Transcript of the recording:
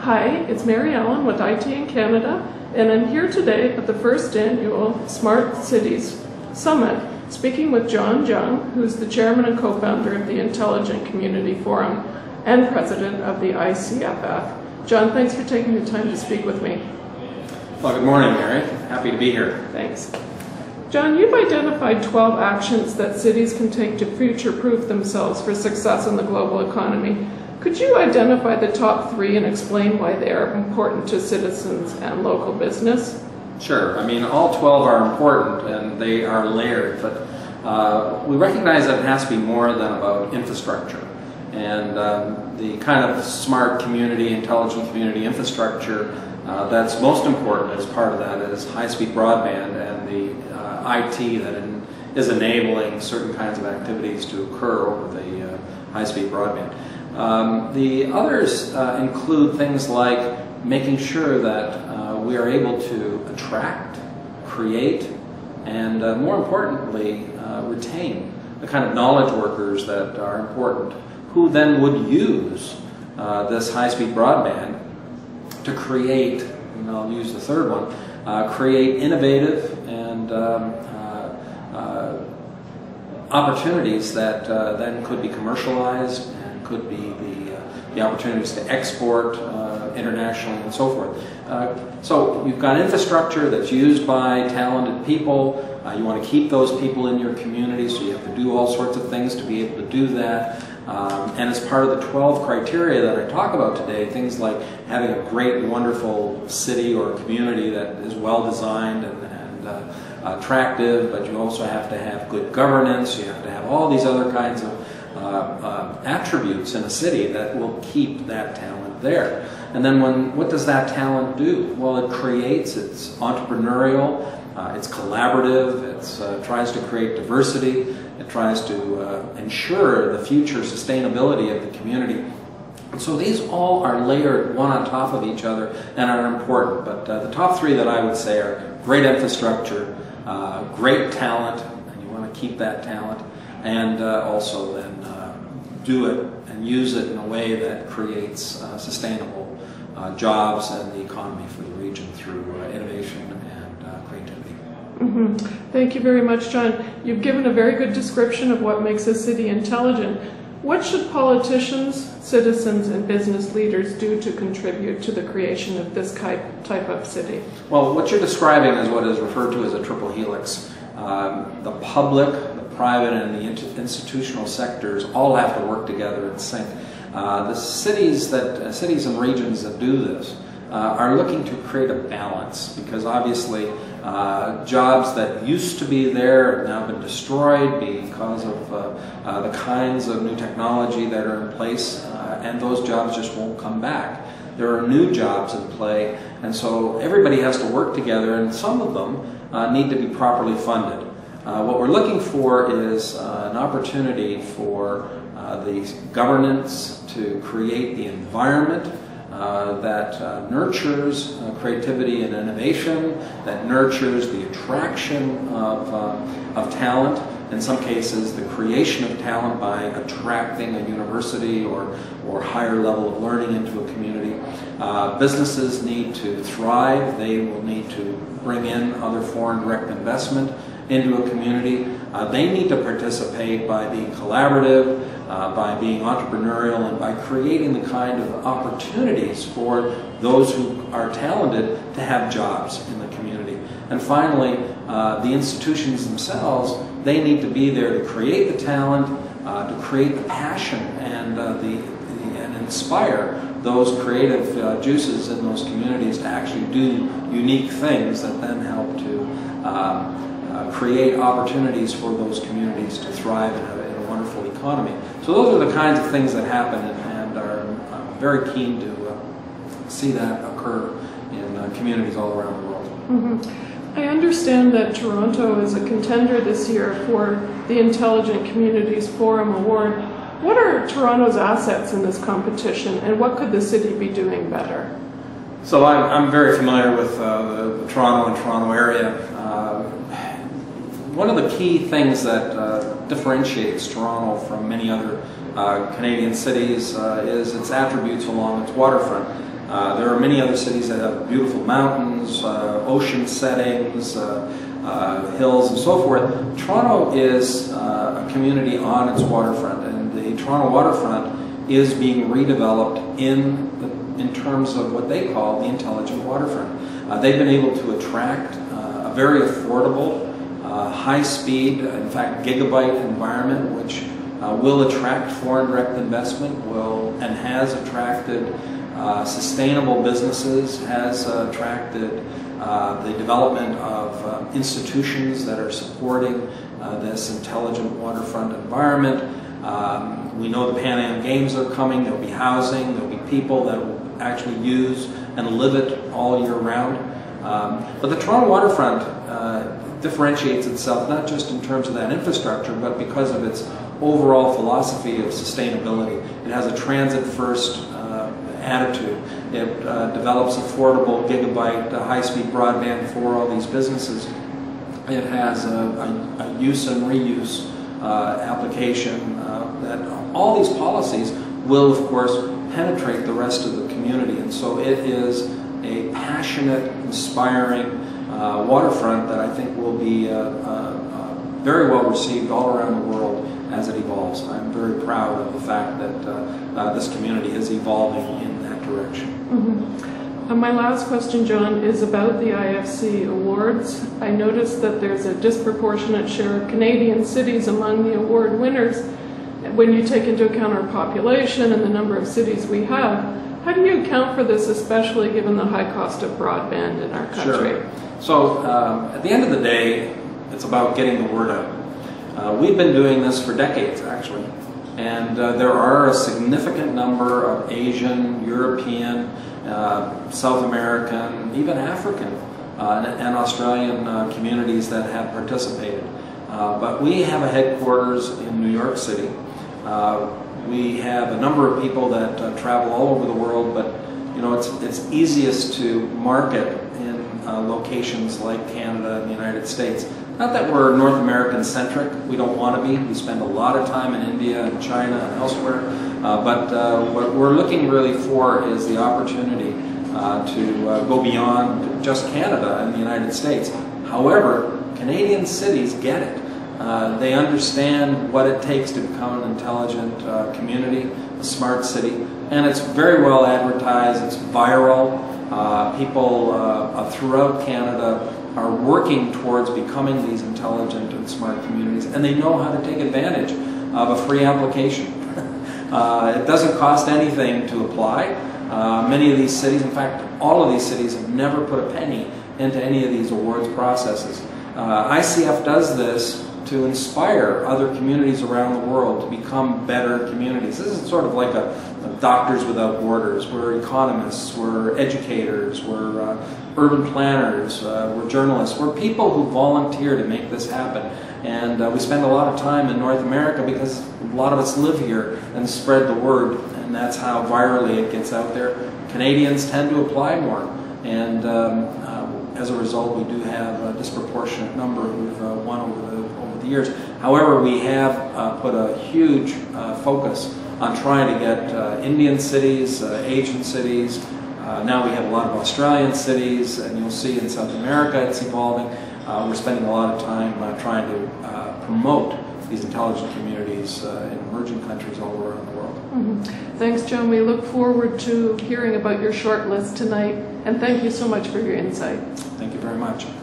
Hi, it's Mary Ellen with IT in Canada, and I'm here today at the first annual Smart Cities Summit, speaking with John Jung, who's the chairman and co-founder of the Intelligent Community Forum and president of the ICFF. John, thanks for taking the time to speak with me. Well, good morning, Mary. Happy to be here. Thanks. John, you've identified 12 actions that cities can take to future-proof themselves for success in the global economy. Could you identify the top three and explain why they are important to citizens and local business? Sure. I mean, all 12 are important and they are layered, but uh, we recognize that it has to be more than about infrastructure. And um, the kind of smart community, intelligent community infrastructure uh, that's most important as part of that is high-speed broadband and the uh, IT that in, is enabling certain kinds of activities to occur over the uh, high-speed broadband. Um, the others uh, include things like making sure that uh, we are able to attract, create, and uh, more importantly, uh, retain the kind of knowledge workers that are important, who then would use uh, this high-speed broadband to create, and I'll use the third one, uh, create innovative and um, opportunities that then could be commercialized could be the, uh, the opportunities to export uh, internationally and so forth. Uh, so you've got infrastructure that's used by talented people. Uh, you want to keep those people in your community, so you have to do all sorts of things to be able to do that. Um, and as part of the 12 criteria that I talk about today, things like having a great, wonderful city or community that is well designed and, and uh, attractive, but you also have to have good governance, you have to have all these other kinds of uh, uh, attributes in a city that will keep that talent there. And then when, what does that talent do? Well, it creates, it's entrepreneurial, uh, it's collaborative, it uh, tries to create diversity, it tries to uh, ensure the future sustainability of the community. So these all are layered one on top of each other and are important. But uh, the top three that I would say are great infrastructure, great talent, and you want to keep that talent, and uh, also uh, do it and use it in a way that creates uh, sustainable uh, jobs and the economy for the region through uh, innovation and uh, creativity. Mm-hmm. Thank you very much, John. You've given a very good description of what makes a city intelligent. What should politicians, citizens, and business leaders do to contribute to the creation of this type of city? Well, what you're describing is what is referred to as a triple helix. Um, the public, private and the institutional sectors all have to work together in sync. Uh, the cities that uh, cities and regions that do this uh, are looking to create a balance because obviously uh, jobs that used to be there have now been destroyed because of uh, uh, the kinds of new technology that are in place and those jobs just won't come back. There are new jobs in play and so everybody has to work together and some of them need to be properly funded. Uh, what we're looking for is uh, an opportunity for uh, the governance to create the environment uh, that uh, nurtures uh, creativity and innovation, that nurtures the attraction of, of talent, in some cases the creation of talent by attracting a university or, or higher level of learning into a community. businesses need to thrive, they will need to bring in other foreign direct investment into a community. Uh, they need to participate by being collaborative, uh, by being entrepreneurial, and by creating the kind of opportunities for those who are talented to have jobs in the community. And finally, uh, the institutions themselves, they need to be there to create the talent, uh, to create the passion, and uh, the, inspire those creative uh, juices in those communities to actually do unique things that then help to um, uh, create opportunities for those communities to thrive in a, in a, wonderful economy. So those are the kinds of things that happen and, and are I'm very keen to uh, see that occur in uh, communities all around the world. Mm-hmm. I understand that Toronto is a contender this year for the Intelligent Communities Forum Award. What are Toronto's assets in this competition and what could the city be doing better? So I'm, I'm very familiar with uh, the, the, Toronto and Toronto area. One of the key things that uh, differentiates Toronto from many other uh, Canadian cities uh, is its attributes along its waterfront. Uh, there are many other cities that have beautiful mountains, uh, ocean settings, uh, hills, and so forth. Toronto is a community on its waterfront, and the Toronto waterfront is being redeveloped in the, in terms of what they call the intelligent waterfront. They've been able to attract a very affordable, uh, high-speed, in fact, gigabyte environment, which uh, will attract foreign direct investment, will and has attracted uh, sustainable businesses, has uh, attracted uh, the development of uh, institutions that are supporting uh, this intelligent waterfront environment. Um, we know the Pan Am Games are coming. There'll be housing. There'll be people that will actually use and live it all year round. Um, but the Toronto waterfront uh, differentiates itself not just in terms of that infrastructure, but because of its overall philosophy of sustainability. It has a transit-first uh, attitude. It uh, develops affordable gigabyte uh, high-speed broadband for all these businesses. It has a, a, a use and reuse uh, application uh, that all these policies will, of course, penetrate the rest of the community. And so it is a passionate, inspiring uh, waterfront that I think will be uh, uh, uh, very well received all around the world as it evolves. I'm very proud of the fact that this community is evolving in that direction. Uh, my last question, John, is about the IFC awards. I noticed that there's a disproportionate share of Canadian cities among the award winners. When you take into account our population and the number of cities we have, how do you account for this, especially given the high cost of broadband in our country? Sure. So um, at the end of the day, it's about getting the word out. Uh, we've been doing this for decades, actually, and uh, there are a significant number of Asian, European, uh, South American, even African, uh, and, and, Australian uh, communities that have participated. Uh, but we have a headquarters in New York City. we have a number of people that travel all over the world, but you know it's it's easiest to market in locations like Canada and the United States. Not that we're North American centric, we don't want to be. We spend a lot of time in India and China and elsewhere. Uh, but uh, what we're looking really for is the opportunity uh, to uh, go beyond just Canada and the United States. However, Canadian cities get it. Uh, they understand what it takes to become an intelligent uh, community, a smart city, and it's very well advertised, it's viral. People throughout Canada are working towards becoming these intelligent and smart communities, and they know how to take advantage of a free application. uh, it doesn't cost anything to apply. Uh, many of these cities, in fact, all of these cities have never put a penny into any of these awards processes. Uh, ICF does this to inspire other communities around the world to become better communities. This is sort of like a Doctors Without Borders. We're economists, we're educators, we're uh, urban planners, uh, we're journalists, we're people who volunteer to make this happen. And uh, we spend a lot of time in North America because a lot of us live here and spread the word, and that's how virally it gets out there. Canadians tend to apply more, and um, uh, as a result, we do have a disproportionate number who've uh, won over the, over the years. However, we have uh, put a huge focus on trying to get Indian cities, Asian cities, uh, now we have a lot of Australian cities, and you'll see in South America it's evolving. Uh, we're spending a lot of time uh, trying to uh, promote these intelligent communities uh, in emerging countries all around the world. Mm -hmm. Thanks, John. We look forward to hearing about your short list tonight, and thank you so much for your insight. Thank you very much.